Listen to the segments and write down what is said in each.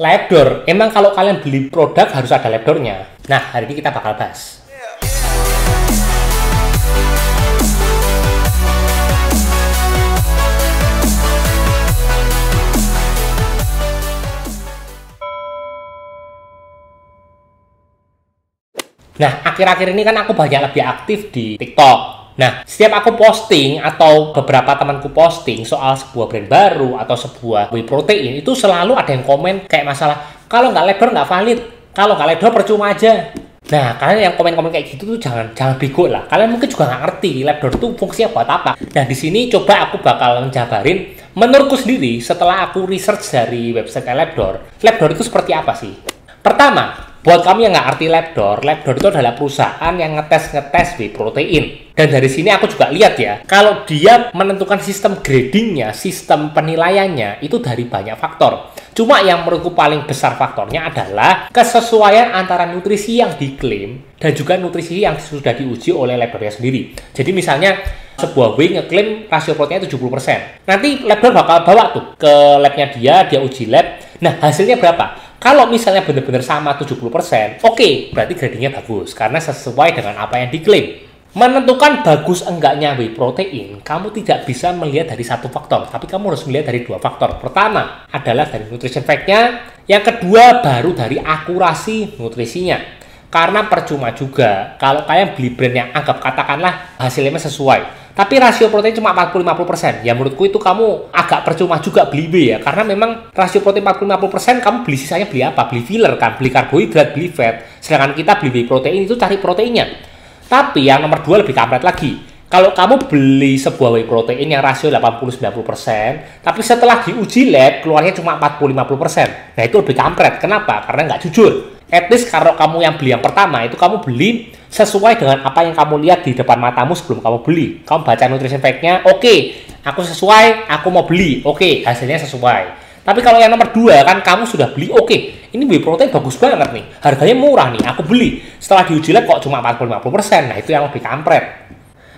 Labdor, emang kalau kalian beli produk harus ada labdornya. Nah, hari ini kita bakal bahas. Nah, akhir-akhir ini kan aku banyak lebih aktif di TikTok. Nah, setiap aku posting atau beberapa temanku posting soal sebuah brand baru atau sebuah whey protein, itu selalu ada yang komen kayak masalah, kalau nggak lebar nggak valid, kalau nggak lebar percuma aja. Nah, kalian yang komen-komen kayak gitu tuh jangan jangan bego lah. Kalian mungkin juga nggak ngerti labdor itu fungsinya buat apa. Nah, di sini coba aku bakal ngejabarin menurutku sendiri setelah aku research dari website Labdor, Labdor itu seperti apa sih? Pertama, Buat kamu yang nggak arti Labdor, Labdor itu adalah perusahaan yang ngetes-ngetes whey protein. Dan dari sini aku juga lihat ya, kalau dia menentukan sistem gradingnya, sistem penilaiannya, itu dari banyak faktor. Cuma yang menurutku paling besar faktornya adalah kesesuaian antara nutrisi yang diklaim dan juga nutrisi yang sudah diuji oleh Labdornya sendiri. Jadi misalnya sebuah whey ngeklaim rasio proteinnya 70%. Nanti Labdor bakal bawa tuh ke labnya dia, dia uji lab. Nah, hasilnya berapa? Kalau misalnya benar-benar sama 70%, oke, okay, berarti gradingnya bagus karena sesuai dengan apa yang diklaim. Menentukan bagus enggaknya whey protein, kamu tidak bisa melihat dari satu faktor, tapi kamu harus melihat dari dua faktor. Pertama adalah dari nutrition fact-nya, yang kedua baru dari akurasi nutrisinya. Karena percuma juga kalau kalian beli brand yang anggap katakanlah hasilnya sesuai. Tapi rasio protein cuma 40-50%. Ya menurutku itu kamu agak percuma juga beli B ya. Karena memang rasio protein 40-50% kamu beli sisanya beli apa? Beli filler kan, beli karbohidrat, beli fat. Sedangkan kita beli whey protein itu cari proteinnya. Tapi yang nomor dua lebih kampret lagi. Kalau kamu beli sebuah whey protein yang rasio 80-90%, tapi setelah diuji lab keluarnya cuma 40-50%. Nah itu lebih kampret. Kenapa? Karena nggak jujur at least kalau kamu yang beli yang pertama itu kamu beli sesuai dengan apa yang kamu lihat di depan matamu sebelum kamu beli. Kamu baca nutrition fact-nya, oke, okay, aku sesuai, aku mau beli, oke, okay, hasilnya sesuai. Tapi kalau yang nomor dua kan kamu sudah beli, oke, okay, ini whey protein bagus banget nih, harganya murah nih, aku beli. Setelah diuji lab kok cuma 40-50%, nah itu yang lebih kampret.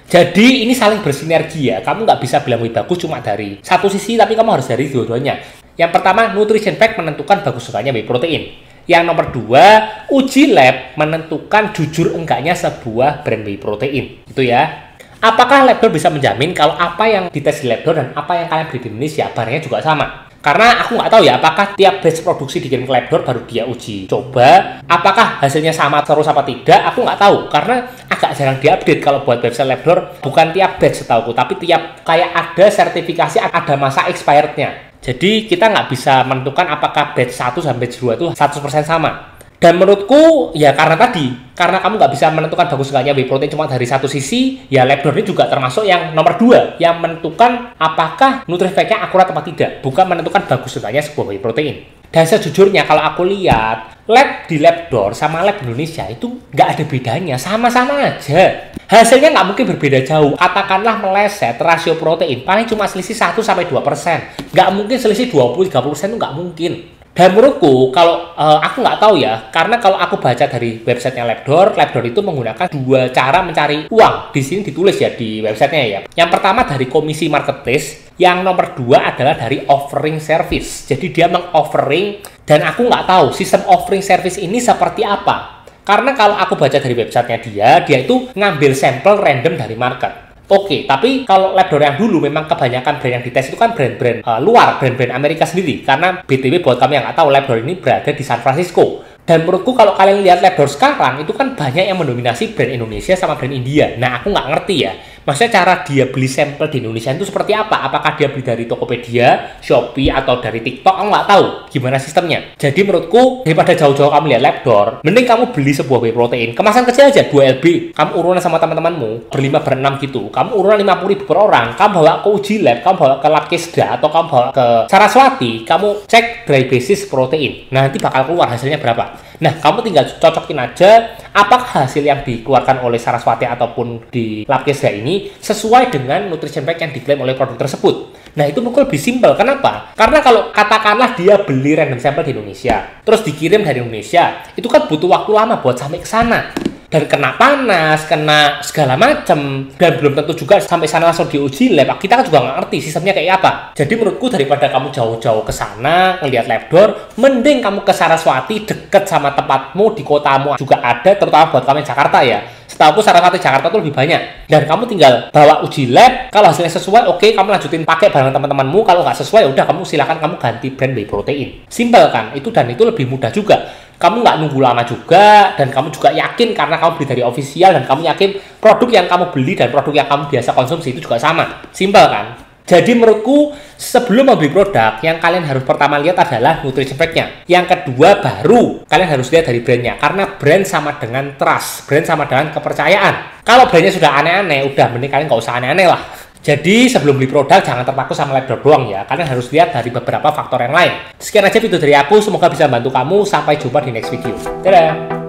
Jadi ini saling bersinergi ya, kamu nggak bisa bilang whey bagus cuma dari satu sisi, tapi kamu harus dari dua-duanya. Yang pertama, nutrition fact menentukan bagus sukanya whey protein. Yang nomor dua, uji lab menentukan jujur enggaknya sebuah brand whey protein. Itu ya. Apakah Labdor bisa menjamin kalau apa yang dites di Labdor dan apa yang kalian beli di Indonesia barangnya juga sama? Karena aku nggak tahu ya apakah tiap batch produksi dikirim ke Labdor baru dia uji coba. Apakah hasilnya sama terus apa tidak? Aku nggak tahu karena agak jarang diupdate kalau buat website Labdor bukan tiap batch setahu tapi tiap kayak ada sertifikasi ada masa expirednya. Jadi kita nggak bisa menentukan apakah batch 1 sampai batch 2 itu 100% sama. Dan menurutku ya karena tadi, karena kamu nggak bisa menentukan bagus enggaknya whey protein cuma dari satu sisi, ya Labdor ini juga termasuk yang nomor dua, yang menentukan apakah nutrifaknya akurat atau tidak, bukan menentukan bagus enggaknya sebuah whey protein. Dan sejujurnya kalau aku lihat lab di Labdor sama lab Indonesia itu nggak ada bedanya, sama-sama aja. Hasilnya nggak mungkin berbeda jauh. Katakanlah meleset rasio protein paling cuma selisih 1 sampai 2 persen. Nggak mungkin selisih 20-30 persen itu nggak mungkin. Dan menurutku kalau uh, aku nggak tahu ya, karena kalau aku baca dari websitenya Labdor, Labdor itu menggunakan dua cara mencari uang. Di sini ditulis ya di websitenya ya. Yang pertama dari komisi marketplace, yang nomor dua adalah dari offering service. Jadi dia mengoffering dan aku nggak tahu sistem offering service ini seperti apa. Karena kalau aku baca dari websitenya dia, dia itu ngambil sampel random dari market. Oke, okay, tapi kalau Labdor yang dulu memang kebanyakan brand yang dites itu kan brand-brand uh, luar, brand-brand Amerika sendiri. Karena BTW buat kami yang nggak tahu, Labdor ini berada di San Francisco. Dan menurutku kalau kalian lihat Labdor sekarang, itu kan banyak yang mendominasi brand Indonesia sama brand India. Nah, aku nggak ngerti ya Maksudnya cara dia beli sampel di Indonesia itu seperti apa? Apakah dia beli dari Tokopedia, Shopee, atau dari TikTok? Aku nggak tahu gimana sistemnya. Jadi menurutku daripada jauh-jauh kamu lihat Labdor, mending kamu beli sebuah whey protein. Kemasan kecil aja, 2 LB. Kamu urunan sama teman-temanmu, berlima berenam gitu. Kamu urunan 50 ribu per orang. Kamu bawa ke uji lab, kamu bawa ke lab Kesda, atau kamu bawa ke Saraswati. Kamu cek dry basis protein. Nah, nanti bakal keluar hasilnya berapa. Nah, kamu tinggal cocokin aja apakah hasil yang dikeluarkan oleh Saraswati ataupun di lab Kesda ini sesuai dengan nutrition fact yang diklaim oleh produk tersebut. Nah, itu mungkin lebih simpel. Kenapa? Karena kalau katakanlah dia beli random sampel di Indonesia, terus dikirim dari Indonesia, itu kan butuh waktu lama buat sampai ke sana. Dan kena panas, kena segala macam dan belum tentu juga sampai sana langsung diuji lab. Kita kan juga nggak ngerti sistemnya kayak apa. Jadi menurutku daripada kamu jauh-jauh ke sana ngelihat lab door, mending kamu ke Saraswati deket sama tempatmu di kotamu juga ada, terutama buat kamu Jakarta ya. Setahu aku Saraswati Jakarta tuh lebih banyak. Dan kamu tinggal bawa uji lab, kalau hasilnya sesuai, oke okay, kamu lanjutin pakai bareng teman-temanmu. Kalau nggak sesuai, ya udah kamu silakan kamu ganti brand whey protein. Simple kan? Itu dan itu lebih mudah juga kamu nggak nunggu lama juga dan kamu juga yakin karena kamu beli dari official dan kamu yakin produk yang kamu beli dan produk yang kamu biasa konsumsi itu juga sama simple kan jadi menurutku sebelum membeli produk yang kalian harus pertama lihat adalah nutrition fact-nya. Yang kedua baru kalian harus lihat dari brandnya karena brand sama dengan trust, brand sama dengan kepercayaan. Kalau brandnya sudah aneh-aneh, udah mending kalian nggak usah aneh-aneh lah. Jadi sebelum beli produk jangan terpaku sama label doang ya. Kalian harus lihat dari beberapa faktor yang lain. Sekian aja video dari aku, semoga bisa membantu kamu. Sampai jumpa di next video. Dadah!